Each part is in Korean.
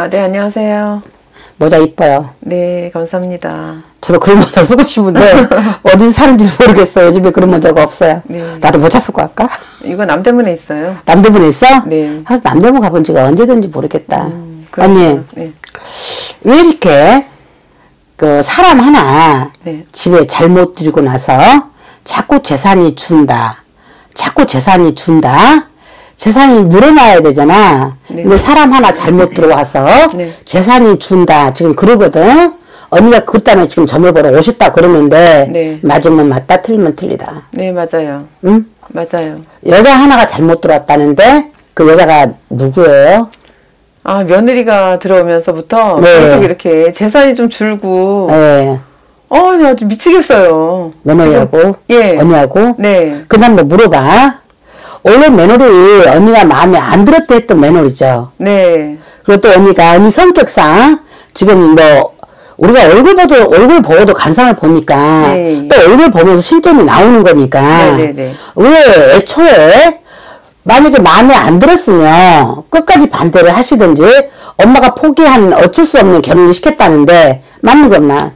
아, 네, 안녕하세요. 모자 이뻐요. 네, 감사합니다. 저도 그런 모자 쓰고 싶은데 어디서 사는지 모르겠어요. 요즘에 그런 모자가 없어요. 네. 나도 모자 쓰고 갈까? 이거 남대문에 있어요. 남대문에 있어? 네. 사실 남대문 가본 지가 언제든지 모르겠다. 음, 그렇구나. 언니 네. 왜 이렇게 그 사람 하나 네. 집에 잘못 들이고 나서 자꾸 재산이 준다. 자꾸 재산이 준다. 재산이 늘어나야 되잖아. 네. 근데 사람 하나 잘못 들어와서 네. 재산이 준다. 지금 그러거든. 언니가 그것 때문에 지금 점을 보러 오셨다 그러는데 네. 맞으면 맞다 틀리면 틀리다. 네, 맞아요. 응? 맞아요. 여자 하나가 잘못 들어왔다는데 그 여자가 누구예요? 아, 며느리가 들어오면서부터 네. 계속 이렇게 재산이 좀 줄고, 예. 어, 나 아주 미치겠어요. 며느리하고 예. 언니하고 네. 그 다음 뭐 물어봐. 원래 며느리 언니가 마음에 안 들었다 했던 며느리죠. 네. 그리고 또 언니가 언니 성격상 지금 뭐 우리가 얼굴 보도 얼굴 보고도 간상을 보니까 네. 또 얼굴 보면서 실점이 나오는 거니까 네, 네, 네. 왜 애초에 만약에 마음에 안 들었으면 끝까지 반대를 하시든지 엄마가 포기한 어쩔 수 없는 결혼을 시켰다는데 맞는 것만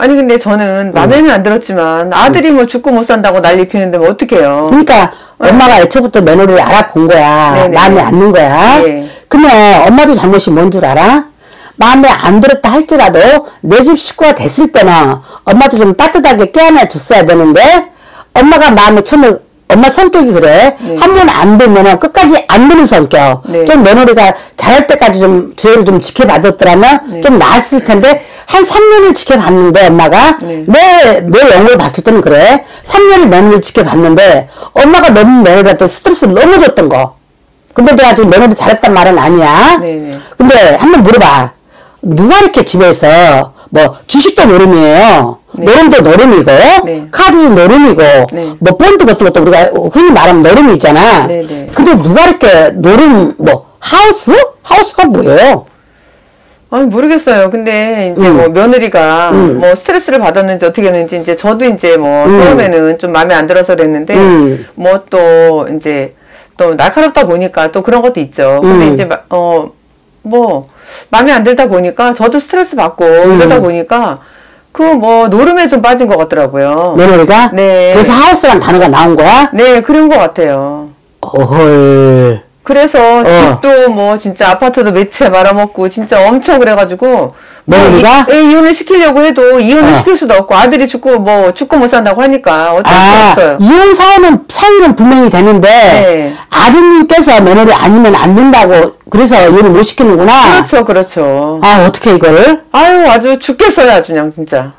아니, 근데 저는 마음에는 안 들었지만 아들이 뭐 죽고 못 산다고 난리 피는데 뭐 어떡해요. 그러니까 엄마가 애초부터 며느리를 알아본 거야. 네네. 마음에 안 든 거야. 네. 그러면 엄마도 잘못이 뭔 줄 알아? 마음에 안 들었다 할지라도 내 집 식구가 됐을 때는 엄마도 좀 따뜻하게 깨안아 줬어야 되는데 엄마가 마음에 처음에 엄마 성격이 그래. 네. 한번 안 되면은 끝까지 안 되는 성격. 네. 좀 며느리가 잘할 때까지 좀 죄를 좀 지켜봐줬더라면 네. 좀 나았을 텐데 한 3년을 지켜봤는데 엄마가 네. 내, 내 영을 봤을 때는 그래. 3년을 며느리를 지켜봤는데 엄마가 너무 며느리한테 스트레스를 너무 줬던 거. 근데 내가 지금 며느리 잘했단 말은 아니야. 네네. 근데 한번 물어봐. 누가 이렇게 집에서 뭐 주식도 노름이에요. 네. 노름도 노름이고 네. 카드도 노름이고 네. 뭐 펀드 같은 것도 우리가 흔히 말하면 노름이 있잖아. 네, 네. 근데 누가 이렇게 노름 뭐 하우스? 하우스가 뭐예요? 아니 모르겠어요. 근데 이제 음. 뭐 며느리가 음. 뭐 스트레스를 받았는지 어떻게 했는지 이제 저도 이제 뭐 음. 처음에는 좀 마음에 안 들어서 그랬는데 음. 뭐또 이제 또 날카롭다 보니까 또 그런 것도 있죠. 근데 음. 이제 어 뭐 마음에 안 들다 보니까 저도 스트레스 받고 음. 이러다 보니까 그 뭐 노름에 좀 빠진 것 같더라고요. 며느리가? 네. 그래서 하우스란 단어가 나온 거야? 네, 그런 것 같아요. 어헐. 그래서 어. 집도 뭐 진짜 아파트도 몇 채 말아먹고 진짜 엄청 그래가지고 며느리가? 뭐 이, 예, 이혼을 시키려고 해도 이혼을 어. 시킬 수도 없고 아들이 죽고 뭐 죽고 못 산다고 하니까 어쩔 수 아, 없어요. 이혼 사유는, 사유는 분명히 되는데, 네. 아드님께서 며느리 아니면 안 된다고, 그래서 이혼을 못 시키는구나. 그렇죠, 그렇죠. 아, 어떻게 이거를? 아유, 아주 죽겠어요, 아주 그냥 진짜.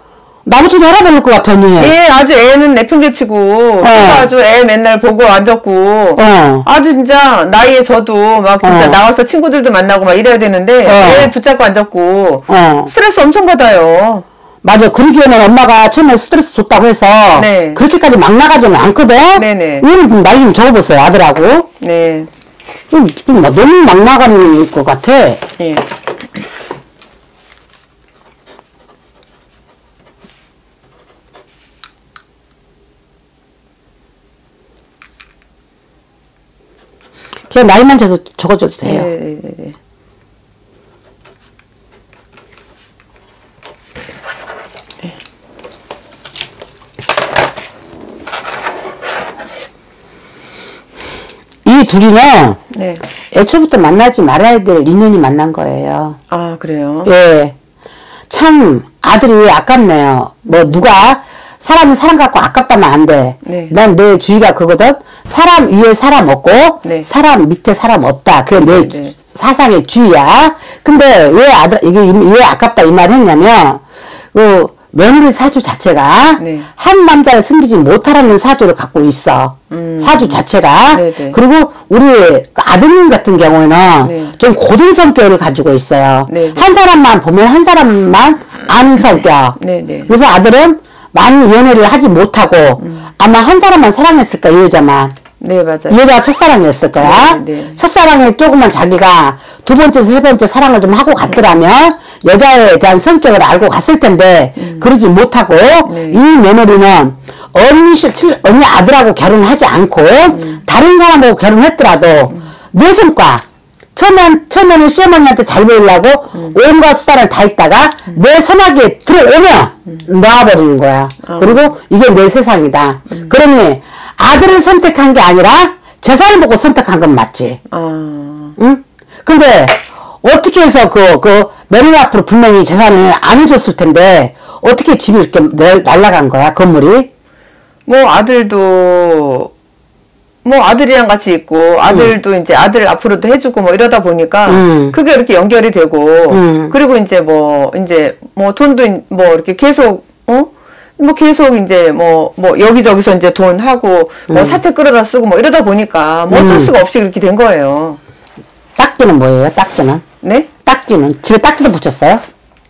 나부터 알아버릴 것 같더니. 예, 아주 애는 내팽개치고 제가 아주 애 맨날 보고 앉았고 어. 아주 진짜 나이에 저도 막 진짜 어. 나와서 친구들도 만나고 막 이래야 되는데 어. 애 붙잡고 앉았고 어. 스트레스 엄청 받아요. 맞아. 그러기에는 엄마가 처음에 스트레스 줬다고 해서, 네. 그렇게까지 막 나가지는 않거든? 네네. 좀 나이 좀 적어보세요, 아들하고. 네. 좀, 좀 너무 막 나가는 것 같아. 예. 그냥 나이만 재서 적어줘도 돼요. 네, 네, 네, 네. 이 둘이는 네. 애초부터 만나지 말아야 될 인연이 만난 거예요. 아, 그래요? 예. 참, 아들이 아깝네요. 뭐, 누가, 사람은 사람 갖고 아깝다면 안 돼. 네. 난내 주의가 그거든. 사람 위에 사람 없고, 네. 사람 밑에 사람 없다. 그게 내 네. 사상의 주의야. 근데 왜 아들, 이게 이- 왜 아깝다 이 말 했냐면, 그, 며느리 사주 자체가 네. 한 남자를 숨기지 못하라는 사주를 갖고 있어. 사주 자체가. 음. 네네. 그리고 우리 그 아드님 같은 경우에는 네. 좀 고든 성격을 가지고 있어요. 네네. 한 사람만 보면 한 사람만 아는 성격. 네네. 그래서 아들은 많은 연애를 하지 못하고 아마 한 사람만 사랑했을까 이 여자만. 네, 맞아요. 이 여자가 첫사랑이었을 거야. 네, 네. 첫사랑에 조금만 자기가 두 번째, 세 번째 사랑을 좀 하고 갔더라면 여자에 대한 성격을 알고 갔을 텐데 그러지 못하고 음. 네. 이 며느리는 언니, 언니 아들하고 결혼하지 않고 음. 다른 사람하고 결혼했더라도 내 성과 처음엔, 처음에는 시어머니한테 잘 보이려고 온갖 수단을 다 했다가 내 손아귀에 들어오면 놔버리는 거야. 그리고 이게 내 세상이다. 그러니 아들을 선택한 게 아니라 재산을 보고 선택한 건 맞지. 아, 응? 근데 어떻게 해서 그, 그, 며느리 앞으로 분명히 재산을 안 해줬을 텐데 어떻게 집이 이렇게 날- 날라간 거야, 건물이? 뭐 아들도 뭐 아들이랑 같이 있고 아들도 이제 아들 앞으로도 해주고 뭐 이러다 보니까 음. 그게 이렇게 연결이 되고 음. 그리고 이제 뭐 이제 뭐 돈도 뭐 이렇게 계속 어? 뭐 계속 이제 뭐뭐 여기저기서 이제 돈 하고 뭐 사채 끌어다 쓰고 뭐 이러다 보니까 뭐 어쩔 음. 수가 없이 그렇게 된 거예요. 딱지는 뭐예요, 딱지는? 네? 딱지는? 집에 딱지도 붙였어요?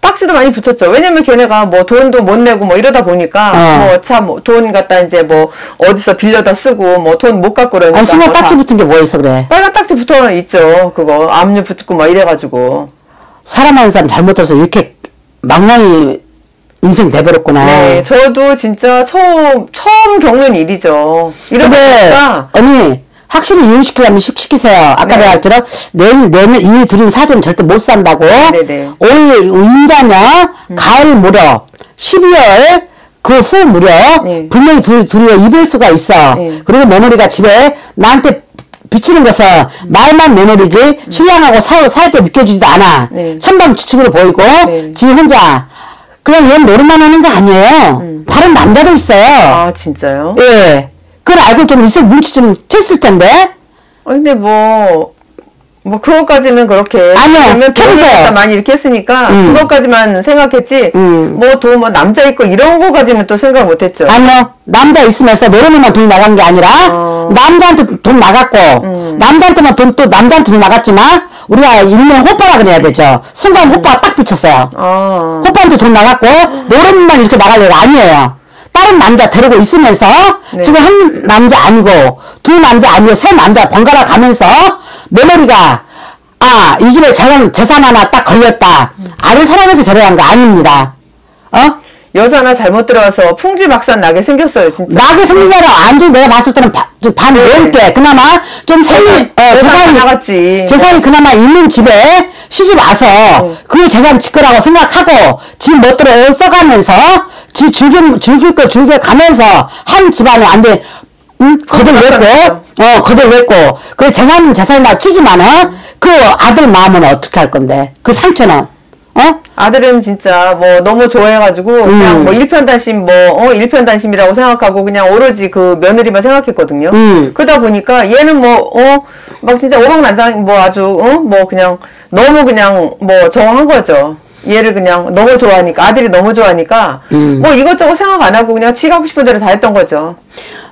딱지도 많이 붙였죠. 왜냐면 걔네가 뭐 돈도 못 내고 뭐 이러다 보니까 어. 뭐참돈 갖다 이제 뭐 어디서 빌려다 쓰고 뭐 돈 못 갖고 그러니까 아니, 숨어 뭐다 딱지 붙은 게뭐 있어, 그래? 빨간 딱지 붙어 있죠. 그거 압류 붙고 막 이래가지고. 사람 한 사람 잘못해서 이렇게 망망이 인생 돼버렸구나. 네, 저도 진짜 처음 처음 겪는 일이죠. 이러다 보니까 언니, 확실히 이혼시키려면 시- 시키세요. 아까 네. 내가 했처럼, 내, 내는, 이 둘은 사주는 절대 못 산다고. 네네. 음. 올, 운자냐, 가을 무렵, 12월, 그 후 무렵, 네. 분명히 둘, 둘이 이별 수가 있어. 네. 그리고 며느리가 집에 나한테 비치는 것은 말만 며느리지, 신랑하고 살, 살게 느껴지지도 않아. 네. 천방지축으로 보이고, 네. 지 혼자. 그냥 얘는 노릇만 하는 게 아니에요. 다른 남자도 있어요. 아 진짜요? 예. 그걸 알고 좀 있을 눈치 좀 챘을 텐데. 아, 근데 뭐. 뭐 그것까지는 그렇게 아니요, 갖다 많이 이렇게 했으니까 음. 그것까지만 생각했지 음. 뭐또뭐 남자 있고 이런 거까지는 또 생각 못했죠. 아니요. 남자 있으면서 노래만 돈 나간 게 아니라 어. 남자한테 돈 나갔고 음. 남자한테만 돈 또 남자한테 돈 나갔지만 우리가 일명 호빠라 그래야 되죠. 순간 호빠가 딱 비쳤어요. 아 호빠한테 돈 나갔고 노래만 이렇게 나갈 애가 아니에요. 다른 남자 데리고 있으면서 네. 지금 한 남자 아니고 두 남자 아니고 세 남자 번갈아 가면서 며느리가 아 이 집에 재산, 재산 하나 딱 걸렸다. 아를 사랑해서 결혼한 거 아닙니다. 어? 여자나 잘못 들어와서 풍지박산 나게 생겼어요 진짜. 나게 생기려라 완전 내가 봤을 때는 바- 좀반 네. 넘게 그나마 좀 생일 어, 재산 재산이 나갔지. 재산이 그나마 있는 집에 시집 와서 네. 그 재산 지끄라고 생각하고 집 멋대로 써가면서 지 즐길 즐길 거 즐겨 가면서 한 집안을 완전 응? 거들냈고 어 거들냈고 그 재산은 재산이라고 치지만은 그 아들 마음은 어떻게 할 건데 그 상처는 어? 아들은 진짜 뭐 너무 좋아해가지고 그냥 음. 뭐 일편단심 뭐 어 일편단심이라고 생각하고 그냥 오로지 그 며느리만 생각했거든요. 음. 그러다 보니까 얘는 뭐 어 막 진짜 오랑난장 뭐 아주 어 뭐 그냥 너무 그냥 뭐 정한 거죠. 얘를 그냥 너무 좋아하니까 아들이 너무 좋아하니까 음. 뭐 이것저것 생각 안 하고 그냥 지가 하고 싶은 대로 다 했던 거죠.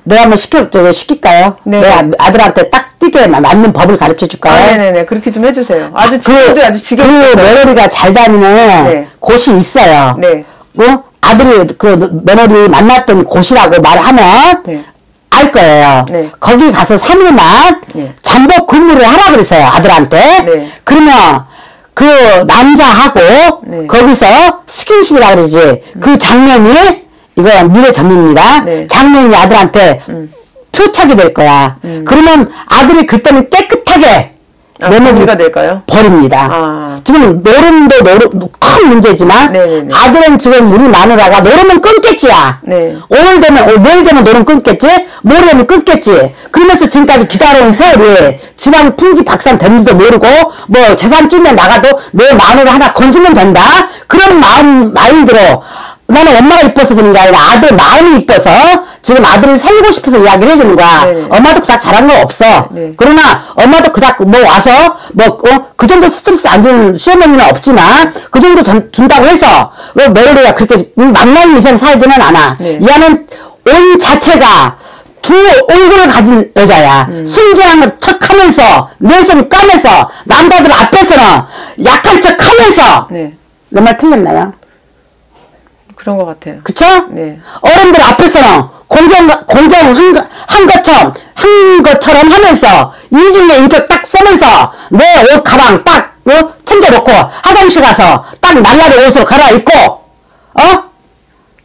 내가 한번 시켜 시킬까요? 네. 내가 아들한테 딱 띄게 맞는 법을 가르쳐 줄까요? 아, 네네네 그렇게 좀 해주세요. 아주 그, 지금도 아주 그 지겹어요. 며느리가 잘 다니는 네. 곳이 있어요. 네. 어? 아들이 그 며느리 만났던 곳이라고 말하면 네. 알 거예요. 네. 거기 가서 3일만 네. 잠복 근무를 하라 그랬어요. 아들한테. 네. 그러면 그 남자하고 네. 거기서 스킨십이라 그러지. 그 장면이 이거 미래 점입니다. 네. 장면이 아들한테 표착이 될 거야. 그러면 아들이 그때는 깨끗하게 아, 며느리 며느리가 될까요? 버립니다. 아. 지금 노름도 노름 큰 문제지만 네네네. 아들은 지금 우리 마누라가 노름은 끊겠지야. 네. 오늘 되면 오- 내일 되면 노름 끊겠지. 모레면 끊겠지. 그러면서 지금까지 기다려온 세월이 집안 풍기 박산 됐는지도 모르고 뭐 재산 주면 나가도 내 마누라 하나 건지면 된다. 그런 마음 마인드로 나는 엄마가 이뻐서 그런 게 아니라 아들 마음이 이뻐서 지금 아들을 살리고 싶어서 이야기를 해주는 거야. 네네. 엄마도 그닥 잘한 거 없어. 네. 그러나 엄마도 그닥 뭐 와서 뭐그 정도 스트레스 안 주는 시어머니는 없지만 그 정도 전- 준다고 해서 왜 며느리가 그렇게 망나니 인생 살지는 않아. 네. 이 아는 온 자체가 두 얼굴을 가진 여자야. 음. 순진한 척 하면서 내손 까면서 남자들 앞에서는 약한 척 하면서 네. 내말 틀렸나요? 그런 것 같아요. 그쵸? 네. 어른들 앞에서는 공경, 공경한 거- 한 것처럼, 한 것처럼 하면서, 이중의 인격 딱 쓰면서, 내 옷, 가방 딱, 어? 챙겨놓고, 화장실 가서, 딱 날라리 옷으로 갈아입고, 어?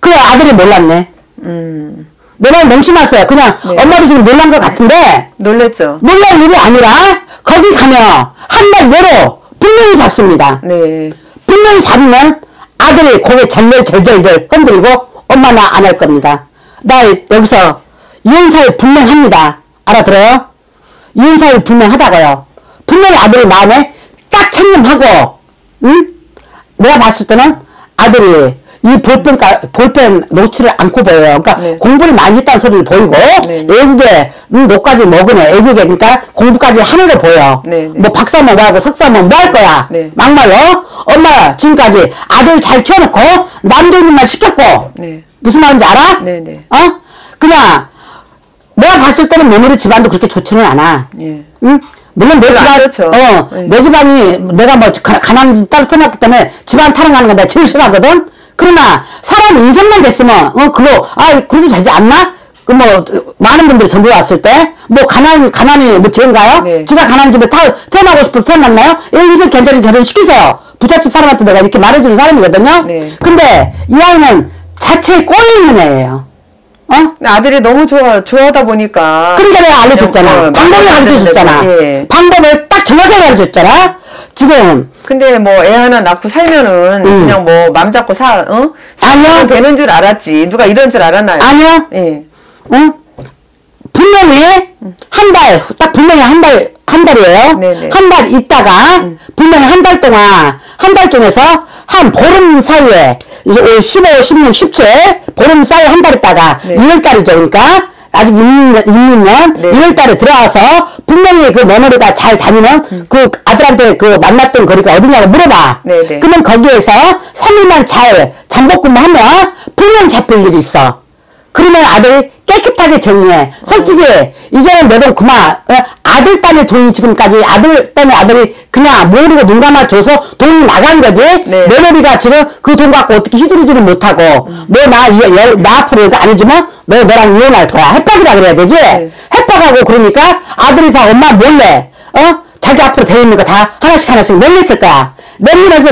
그래, 아들이 몰랐네. 음. 내말 맹심했어요. 그냥, 네. 엄마도 지금 놀란 것 같은데, 놀랬죠. 놀랄 일이 아니라, 거기 가면 한 달 내로 분명히 잡습니다. 네. 분명히 잡으면 아들이 고개 절절절절절 흔들고 엄마 나 안 할 겁니다. 나 여기서 이혼사유 분명합니다. 알아들어요? 이혼사유 분명하다고요. 분명히 아들 마음에 딱 책임하고 응? 내가 봤을 때는 아들이 이 볼펜, 가- 볼펜 놓지를 않고 보여요. 그러니까 네. 공부를 많이 했다는 소리를 보이고 네. 외국에 음, 노까지 먹으네. 외국에 그러니까 공부까지 하늘을 보여. 네, 네. 뭐 박사면 뭐하고 석사면 뭐 할 거야. 네. 막말로 엄마 지금까지 아들 잘 키워놓고 남들만 시켰고 네. 무슨 말인지 알아? 네, 네. 어? 그냥 내가 봤을 때는 며느리 집안도 그렇게 좋지는 않아. 예. 응? 물론 내안 집안, 좋죠. 어, 네. 내 집안이 내가 뭐 가- 가난한 집 따로 태어났기 때문에 집안 타령하는 거 내가 제일 싫어하거든? 그러나 사람 인생만 됐으면, 어, 그거, 아, 그래도 되지 않나? 그 뭐, 많은 분들이 전부 왔을 때, 뭐, 가난, 가난이 뭐 죄인가요? 네. 지가 가난한 집에 타, 태어나고 싶어서 태어났나요? 예, 인생 괜찮은 결혼 시키세요. 부잣집 사람한테 내가 이렇게 말해주는 사람이거든요? 네. 근데 이 아이는 자체에 꼬여 있는 애예요. 어? 아들이 너무 좋아, 좋아하다 보니까. 그러니까 내가 알려줬잖아. 어, 방법을. 되는데, 예. 방법을 딱 정확하게 가르쳐줬잖아. 지금 근데 뭐 애 하나 낳고 살면은 음. 그냥 뭐 맘 잡고 사, 어? 아니요. 살면 되는 줄 알았지. 누가 이런 줄 알았나요? 아니야. 예. 응? 분명히 한 달, 딱 분명히 한 달, 한 달이에요. 네네. 한달 있다가 분명히 한 달 동안, 한 달 중에서 한 보름 사이에, 이제 올 15, 16, 17, 보름 사이에 한달 있다가 네. 1월달이죠. 그러니까 아직 6년, 6년 네. 1월달에 들어와서 분명히 그 며느리가 잘 다니는 그 아들한테 그 만났던 거리가 어디냐고 물어봐. 네네. 그러면 거기에서 3일만 잘 잠복근무 하면 분명 잡힐 일이 있어. 그러면 아들이 깨끗하게 정리해. 솔직히 이제는 내돈 그만. 어, 아들 딸의 돈이 지금까지 아들 때문에 아들이 그냥 모르고 눈 감아줘서 돈이 나간 거지. 네. 며느리가 지금 그 돈 갖고 어떻게 휘두르지는 못하고 너나 나 앞으로 이거 안 해주면 너 너랑 이혼할 거야. 협박이라 그래야 되지. 협박하고 그러니까 아들이 다 엄마 몰래 어 자기 앞으로 돼 있는 거 다 하나씩 하나씩 낼렸을 거야.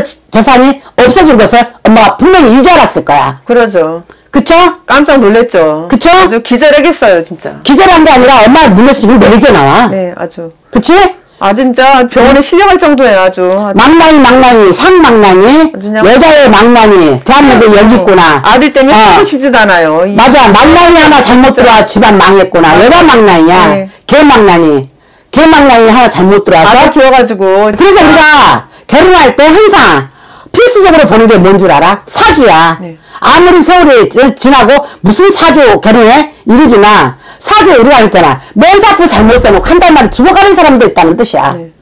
지- 재산이 없어진 것을 엄마가 분명히 이제 알았을 거야. 그러죠. 그쵸? 깜짝 놀랬죠. 그쵸? 아주 기절하겠어요, 진짜. 기절한 게 아니라 엄마 눌렀으면 매제 나와. 네, 아주. 그치? 아, 진짜 병원에 실려갈 정도예요, 아주. 아주. 망나니 망나니 상망나니 그냥- 여자의 망나니 대한민국에 여기 있구나. 아들 때문에 어. 살고 싶지도 않아요. 이- 맞아 망나니 하나 잘못 들어와 집안 망했구나. 여자 망나니야. 네. 개 망나니. 개 망나니 하나 잘못 들어와서 아들 키워가지고. 그래서 우리가 결혼할 때 항상 필수적으로 보는 게 뭔 줄 알아? 사주야. 네. 아무리 세월이 지- 지나고 무슨 사주 결혼해? 이러지만 사주 우리가 했잖아. 면사표 잘못 써놓고 한 달 만에 죽어가는 사람도 있다는 뜻이야. 네.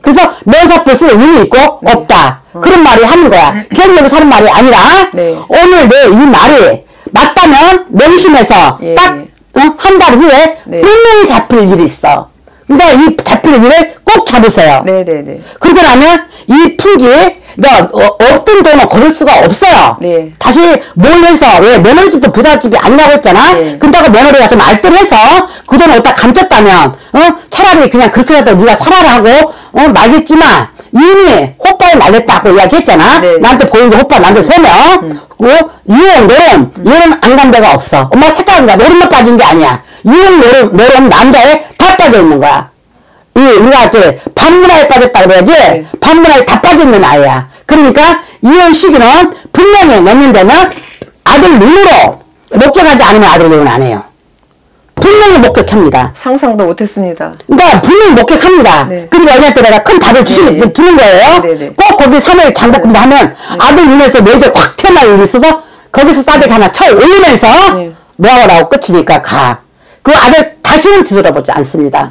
그래서 면사표 쓸 운이 있고 없다. 그런 말이 하는 거야. 기억력이 사는 말이 아니라 네. 오늘 내 이 말이 맞다면 명심해서 예, 딱 예. 한달 후에 네. 분명히 잡힐 일이 있어. 그러니까 이 일을 꼭 잡으세요. 네네네. 그러고 나면 이 풍기 그러니까 어, 없던 돈을 거둘 수가 없어요. 네. 다시 뭘 해서 왜 며느리집도 부잣집이 아니라고 했잖아. 네. 근다고 며느리가 좀 알뜰해서 그 돈을 어디다 감췄다면 어 차라리 그냥 그렇게라도 네가 살아라 하고 어 말겠지만 이미 호빠에 말렸다고 이야기했잖아. 네. 나한테 보이는 게 호빠 나한테 세 명. 그 이혼 노론 이혼은 안 간 데가 없어. 엄마가 착각한 거야. 노론만 빠진 게 아니야. 이혼 노론 노론 남자에 다 빠져 있는 거야. 이 우리가 이제 반문화에 빠졌다 그래야지 네. 반문화에 다 빠져 있는 아이야. 그러니까 이혼 시기는 분명히 내년 되면 아들 눈으로 목격하지 않으면 아들 이혼 안 해요. 분명히 목격합니다. 상상도 못했습니다. 그러니까 분명히 목격합니다. 네. 그러니까 언니한테 내가 큰 답을 주시, 네. 주는 거예요. 네, 네. 꼭 거기 3일 장복금도 하면 아들 눈에서 내재 확 튀어나올 일이 있어서 거기서 싸대기 하나 쳐 올리면서 네. 뭐하고 나고 끝이니까 가. 그 아들 다시는 뒤돌아보지 않습니다.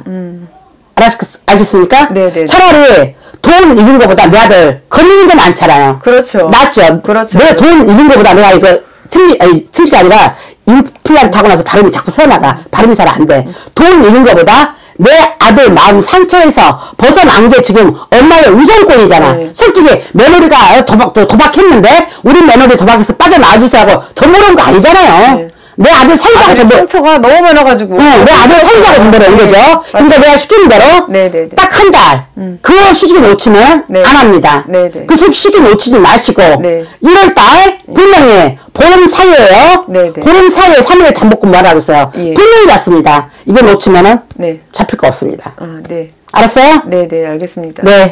알았, 알겠습니까? 음. 네, 네. 차라리 돈 잃은 것보다 내 아들 걸리는 게 많잖아요. 그렇죠. 낫죠. 그렇죠. 내돈 잃은 것보다 내가 이거 틀리, 아니, 틀리가 아니라 인플란트 하고 나서 발음이 자꾸 서나가. 발음이 잘 안 돼. 돈 잃은 것보다 내 아들 마음 상처에서 벗어난 게 지금 엄마의 우선권이잖아. 네. 솔직히 며느리가 도박, 도박했는데 우리 며느리 도박해서 빠져나와 주세요 하고 저 모르는 거 아니잖아요. 네. 내 아들 살자고 모- 상처가 너무 많아가지고. 네, 내 아들 살자고 전보를 온 네. 거죠. 그러니까 내가 시키는 대로 네, 네, 네. 딱한 달. 그 시기 놓치면 네. 안 합니다. 네, 네. 그 시기 놓치지 마시고 네. 1월 달 분명히 보름 사이에요. 네, 네. 보름 사이에 3일 잠복근무 하라고 했어요. 예. 분명히 갔습니다. 이거 놓치면은 네. 잡힐 거 없습니다. 아, 네. 알았어요? 네, 네, 알겠습니다. 네.